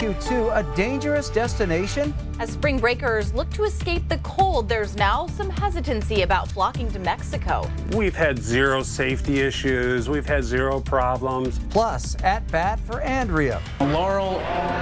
barbecue to a dangerous destination? As spring breakers look to escape the cold, there's now some hesitancy about flocking to Mexico. We've had zero safety issues. We've had zero problems. Plus, at bat for Andrea. Laurel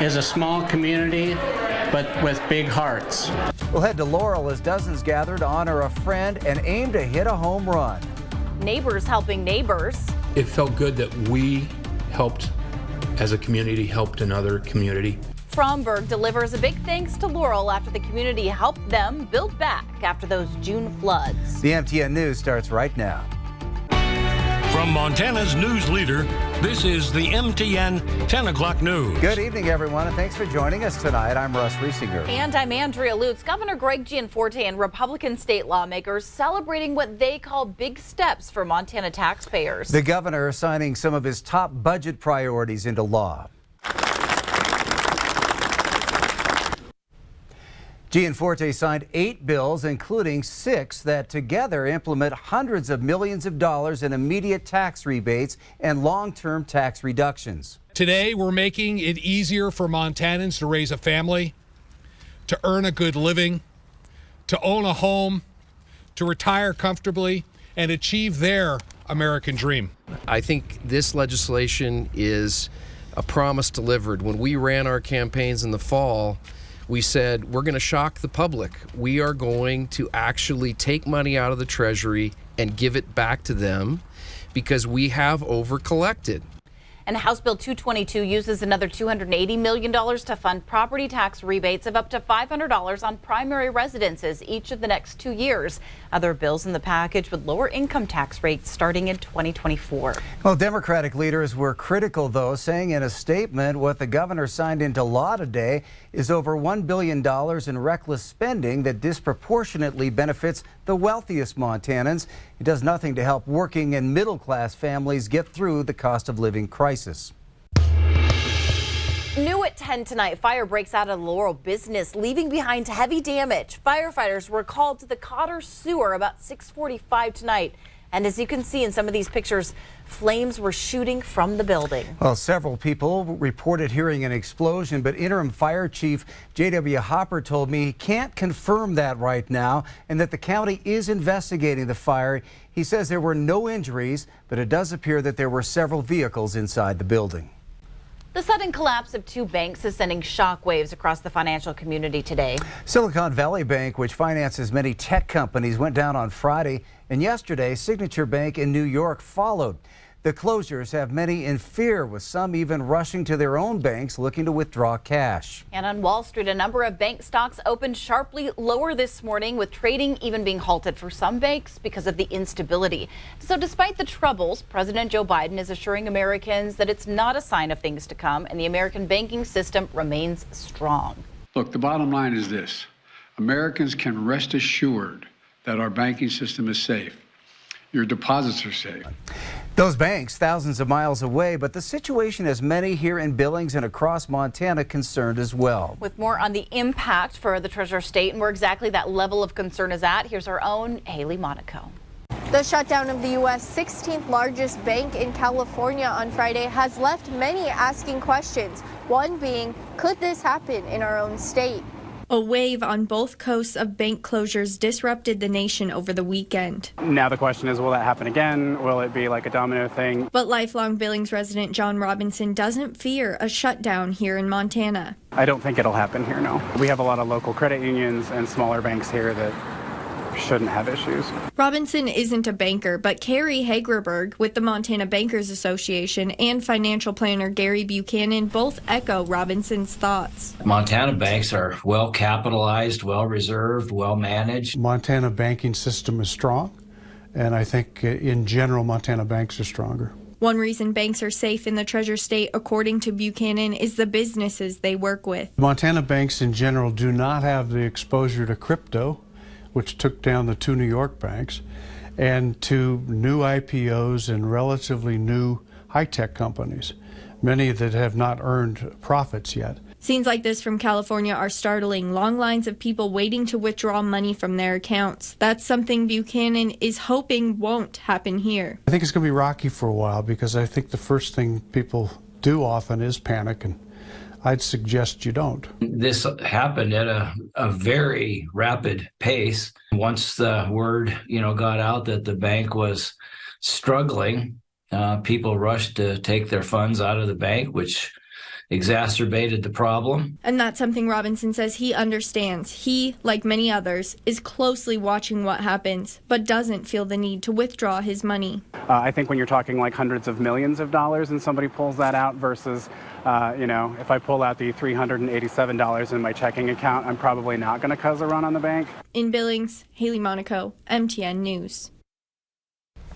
is a small community, but with big hearts. We'll head to Laurel as dozens gather to honor a friend and aim to hit a home run. Neighbors helping neighbors. It felt good that we helped as a community, helped another community. Fromberg delivers a big thanks to Laurel after the community helped them build back after those June floods. The MTN News starts right now. From Montana's news leader, this is the MTN 10 o'clock news. Good evening, everyone, and thanks for joining us tonight. I'm Russ Riesinger. And I'm Andrea Lutz. Governor Greg Gianforte and Republican state lawmakers celebrating what they call big steps for Montana taxpayers. The governor signing some of his top budget priorities into law. Gianforte signed eight bills, including six that together implement hundreds of millions of dollars in immediate tax rebates and long-term tax reductions. Today, we're making it easier for Montanans to raise a family, to earn a good living, to own a home, to retire comfortably, and achieve their American dream. I think this legislation is a promise delivered. When we ran our campaigns in the fall, we said we're going to shock the public. We are going to actually take money out of the Treasury and give it back to them because we have over collected. And House Bill 222 uses another $280 million to fund property tax rebates of up to $500 on primary residences each of the next two years. Other bills in the package would lower income tax rates starting in 2024. Well, Democratic leaders were critical, though, saying in a statement what the governor signed into law today is over $1 billion in reckless spending that disproportionately benefits the wealthiest Montanans. It does nothing to help working and middle class families get through the cost of living crisis. New at 10 tonight, fire breaks out of the Laurel business, leaving behind heavy damage. Firefighters were called to the Cotter sewer about 645 tonight. And as you can see in some of these pictures, flames were shooting from the building. Well, several people reported hearing an explosion, but interim fire chief J.W. Hopper told me he can't confirm that right now and that the county is investigating the fire. He says there were no injuries, but it does appear that there were several vehicles inside the building. The sudden collapse of two banks is sending shockwaves across the financial community today. Silicon Valley Bank, which finances many tech companies, went down on Friday, and yesterday, Signature Bank in New York followed. The closures have many in fear, with some even rushing to their own banks looking to withdraw cash. And on Wall Street, a number of bank stocks opened sharply lower this morning, with trading even being halted for some banks because of the instability. So, despite the troubles, President Joe Biden is assuring Americans that it's not a sign of things to come and the American banking system remains strong. Look, the bottom line is this Americans can rest assured that our banking system is safe. Your deposits are safe. Those banks thousands of miles away, but the situation has many here in Billings and across Montana concerned as well. With more on the impact for the Treasure State and where exactly that level of concern is at, here's our own Haley Monaco. The shutdown of the U.S. 16th largest bank in California on Friday has left many asking questions. One being, could this happen in our own state? A wave on both coasts of bank closures disrupted the nation over the weekend. Now the question is, will that happen again? Will it be like a domino thing? But lifelong Billings resident John Robinson doesn't fear a shutdown here in Montana. I don't think it'll happen here, no. We have a lot of local credit unions and smaller banks here that shouldn't have issues. Robinson isn't a banker, but Carrie Hagerberg with the Montana Bankers Association and financial planner Gary Buchanan both echo Robinson's thoughts. Montana banks are well capitalized, well reserved, well managed. Montana banking system is strong, and I think uh, in general Montana banks are stronger. One reason banks are safe in the Treasure State, according to Buchanan, is the businesses they work with. Montana banks in general do not have the exposure to crypto which took down the two New York banks, and to new IPOs and relatively new high tech companies, many that have not earned profits yet. Scenes like this from California are startling. Long lines of people waiting to withdraw money from their accounts. That's something Buchanan is hoping won't happen here. I think it's going to be rocky for a while because I think the first thing people do often is panic and I'd suggest you don't. This happened at a, a very rapid pace. Once the word, you know, got out that the bank was struggling, uh, people rushed to take their funds out of the bank, which exacerbated the problem. And that's something Robinson says he understands. He, like many others, is closely watching what happens, but doesn't feel the need to withdraw his money. Uh, I think when you're talking like hundreds of millions of dollars and somebody pulls that out versus, uh, you know, if I pull out the $387 in my checking account, I'm probably not going to cause a run on the bank. In Billings, Haley Monaco, MTN News.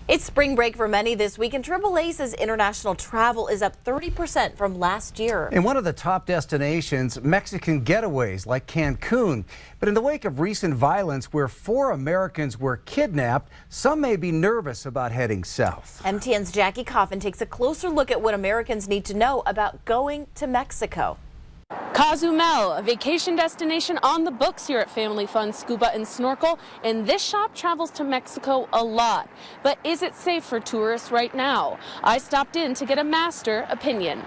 It's spring break for many this week, and AAA says international travel is up 30% from last year. In one of the top destinations, Mexican getaways like Cancun. But in the wake of recent violence where four Americans were kidnapped, some may be nervous about heading south. MTN's Jackie Coffin takes a closer look at what Americans need to know about going to Mexico. Cozumel, a vacation destination on the books here at Family Fun Scuba and Snorkel, and this shop travels to Mexico a lot. But is it safe for tourists right now? I stopped in to get a master opinion.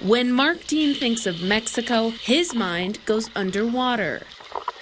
When Mark Dean thinks of Mexico, his mind goes underwater.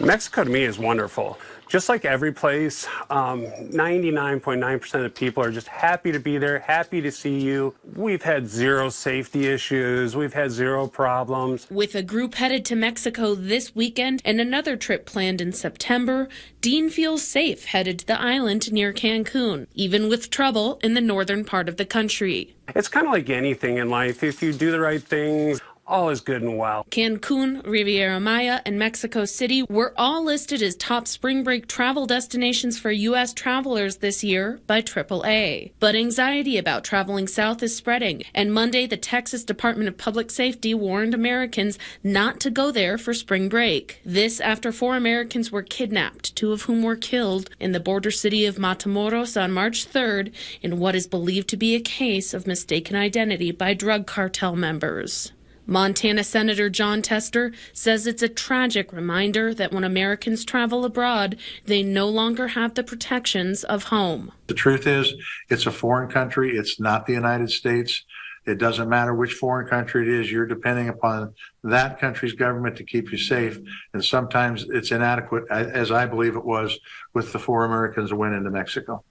Mexico to me is wonderful just like every place, 99.9% um, of people are just happy to be there, happy to see you. We've had zero safety issues, we've had zero problems. With a group headed to Mexico this weekend and another trip planned in September, Dean feels safe headed to the island near Cancun, even with trouble in the northern part of the country. It's kind of like anything in life. If you do the right things, all is good and well. Cancun, Riviera Maya, and Mexico City were all listed as top spring break travel destinations for U.S. travelers this year by AAA. But anxiety about traveling south is spreading, and Monday the Texas Department of Public Safety warned Americans not to go there for spring break. This after four Americans were kidnapped, two of whom were killed in the border city of Matamoros on March 3rd in what is believed to be a case of mistaken identity by drug cartel members. Montana Senator Jon Tester says it's a tragic reminder that when Americans travel abroad, they no longer have the protections of home. The truth is, it's a foreign country. It's not the United States. It doesn't matter which foreign country it is, you're depending upon that country's government to keep you safe. And sometimes it's inadequate, as I believe it was with the four Americans that went into Mexico.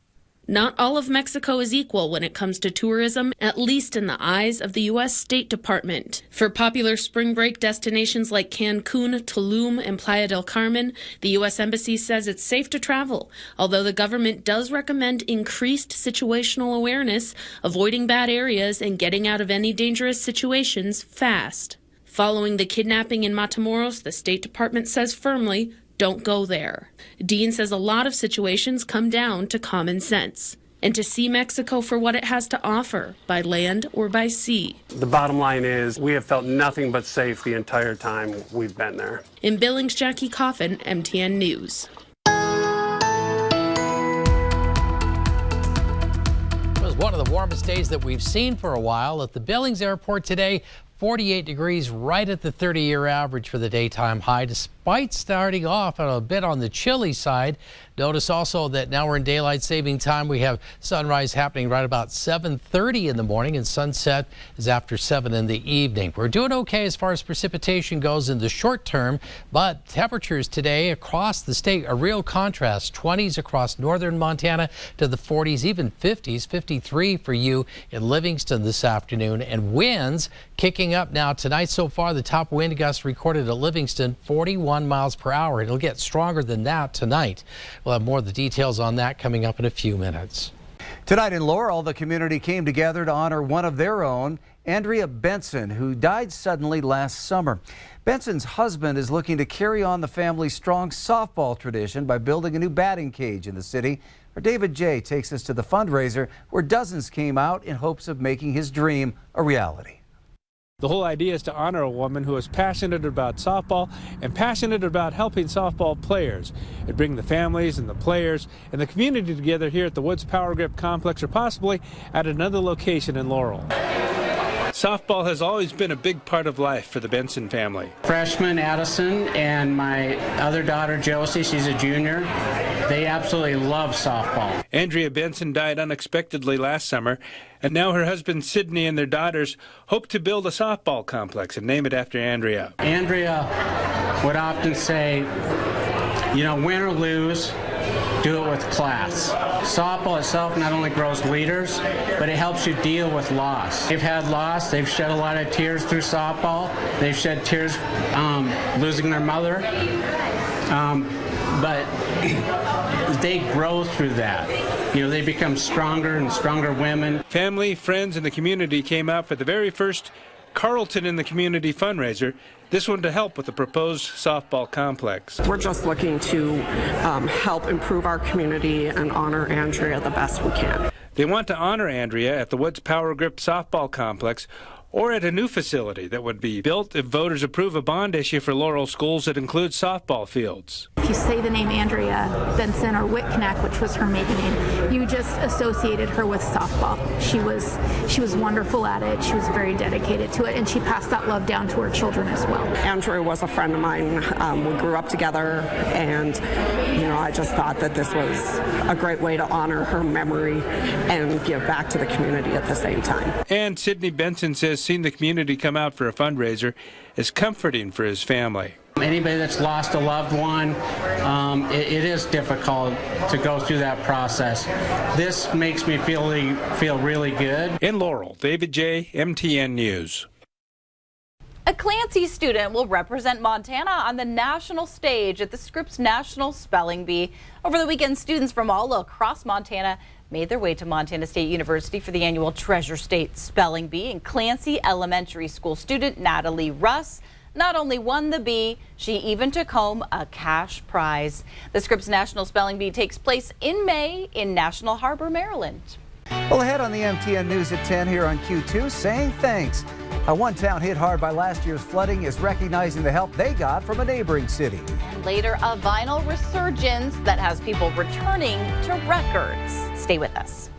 Not all of Mexico is equal when it comes to tourism, at least in the eyes of the U.S. State Department. For popular spring break destinations like Cancun, Tulum, and Playa del Carmen, the U.S. Embassy says it's safe to travel, although the government does recommend increased situational awareness, avoiding bad areas, and getting out of any dangerous situations fast. Following the kidnapping in Matamoros, the State Department says firmly don't go there. Dean says a lot of situations come down to common sense and to see Mexico for what it has to offer by land or by sea. The bottom line is we have felt nothing but safe the entire time we've been there. In Billings, Jackie Coffin, MTN News. It was one of the warmest days that we've seen for a while at the Billings Airport today. 48 degrees right at the 30 year average for the daytime high, despite starting off a bit on the chilly side. Notice also that now we're in daylight saving time. We have sunrise happening right about 7.30 in the morning and sunset is after 7 in the evening. We're doing okay as far as precipitation goes in the short term, but temperatures today across the state a real contrast. 20s across northern Montana to the 40s, even 50s, 53 for you in Livingston this afternoon, and winds kicking up now tonight so far. The top wind gust recorded at Livingston 41 miles per hour. It'll get stronger than that tonight. We'll have more of the details on that coming up in a few minutes. Tonight in Laurel, the community came together to honor one of their own, Andrea Benson, who died suddenly last summer. Benson's husband is looking to carry on the family's strong softball tradition by building a new batting cage in the city. Our David J takes us to the fundraiser where dozens came out in hopes of making his dream a reality. The whole idea is to honor a woman who is passionate about softball and passionate about helping softball players and bring the families and the players and the community together here at the Woods Powr-Grip Complex or possibly at another location in Laurel. Softball has always been a big part of life for the Benson family. Freshman Addison and my other daughter Josie, she's a junior. They absolutely love softball. Andrea Benson died unexpectedly last summer, and now her husband Sydney and their daughters hope to build a softball complex and name it after Andrea. Andrea would often say, you know, win or lose, do it with class. Softball itself not only grows leaders, but it helps you deal with loss. They've had loss, they've shed a lot of tears through softball, they've shed tears um, losing their mother, um, but they grow through that. You know, they become stronger and stronger women. Family, friends, and the community came out for the very first Carlton in the Community fundraiser, this one to help with the proposed softball complex. We're just looking to um, help improve our community and honor Andrea the best we can. They want to honor Andrea at the Woods Powr-Grip softball complex or at a new facility that would be built if voters approve a bond issue for Laurel schools that includes softball fields. If you say the name Andrea Benson or Whitknack, which was her maiden name, you just associated her with softball. She was she was wonderful at it. She was very dedicated to it, and she passed that love down to her children as well. Andrea was a friend of mine. Um, we grew up together, and you know I just thought that this was a great way to honor her memory and give back to the community at the same time. And Sydney Benson says seeing the community come out for a fundraiser is comforting for his family. Anybody that's lost a loved one, um, it, it is difficult to go through that process. This makes me feel feel really good. In Laurel, David J. MTN News. A Clancy student will represent Montana on the national stage at the Scripps National Spelling Bee. Over the weekend, students from all across Montana made their way to Montana State University for the annual Treasure State Spelling Bee. And Clancy Elementary School student Natalie Russ not only won the bee, she even took home a cash prize. The Scripps National Spelling Bee takes place in May in National Harbor, Maryland. Well, ahead on the MTN News at 10 here on Q2, saying thanks. A one town hit hard by last year's flooding is recognizing the help they got from a neighboring city. And later, a vinyl resurgence that has people returning to records. Stay with us.